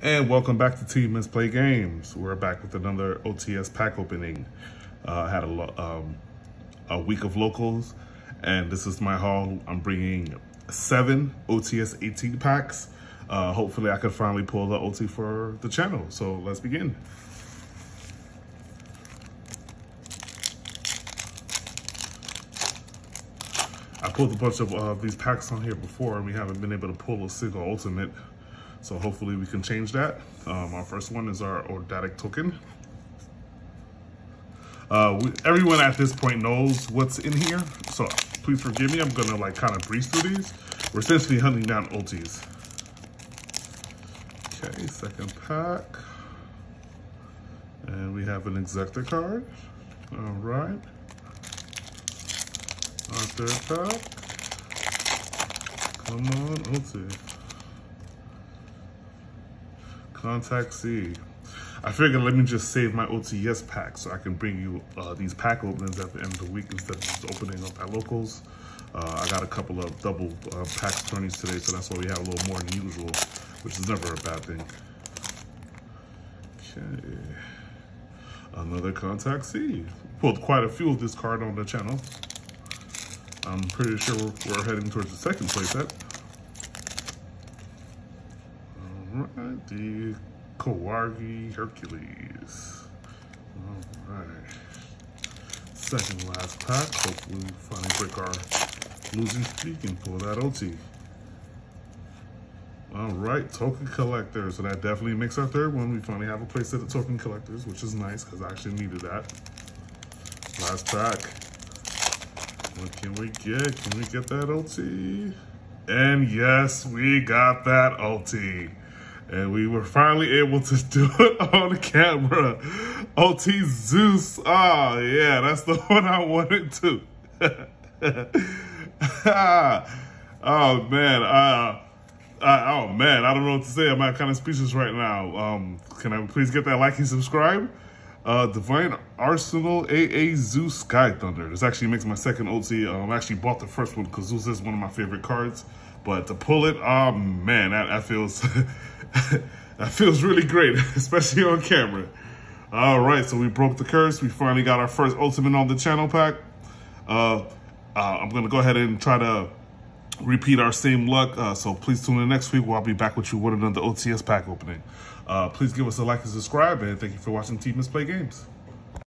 And welcome back to Team Miss Play Games. We're back with another OTS pack opening. Uh, I had a, um, a week of locals, and this is my haul. I'm bringing seven OTS 18 packs. Uh, hopefully, I can finally pull the OT for the channel. So let's begin. I pulled a bunch of uh, these packs on here before, and we haven't been able to pull a single ultimate. So hopefully we can change that. Um, our first one is our Ordatic token. Uh, we, everyone at this point knows what's in here, so please forgive me. I'm gonna like kind of breeze through these. We're essentially hunting down ultis. Okay, second pack. And we have an Exector card. All right. Our third pack. Come on, ulti. Contact C. I figured let me just save my OTS pack so I can bring you uh, these pack openings at the end of the week instead of just opening up at locals. Uh, I got a couple of double uh, pack turnies today, so that's why we have a little more than usual, which is never a bad thing. Okay. Another Contact C. Pulled quite a few of this card on the channel. I'm pretty sure we're, we're heading towards the second playset. The Kawargi Hercules. Alright. Second last pack. Hopefully we finally break our losing streak and pull that OT. Alright, token collector. So that definitely makes our third one. We finally have a place at the token collectors, which is nice because I actually needed that. Last pack. What can we get? Can we get that OT? And yes, we got that OT. And we were finally able to do it on camera. OT Zeus. Oh, yeah, that's the one I wanted to. oh, man. Uh, uh, oh, man. I don't know what to say. I'm kind of speechless right now. Um, can I please get that like and subscribe? Uh, Divine Arsenal AA Zeus Sky Thunder. This actually makes my second OT. Um, I actually bought the first one because Zeus is one of my favorite cards. But to pull it, oh man, that, that feels that feels really great, especially on camera. All right, so we broke the curse. We finally got our first ultimate on the channel pack. Uh, uh, I'm gonna go ahead and try to repeat our same luck. Uh, so please tune in next week where I'll be back with you with another OTS pack opening. Uh, please give us a like and subscribe, and thank you for watching Team Miss Play Games.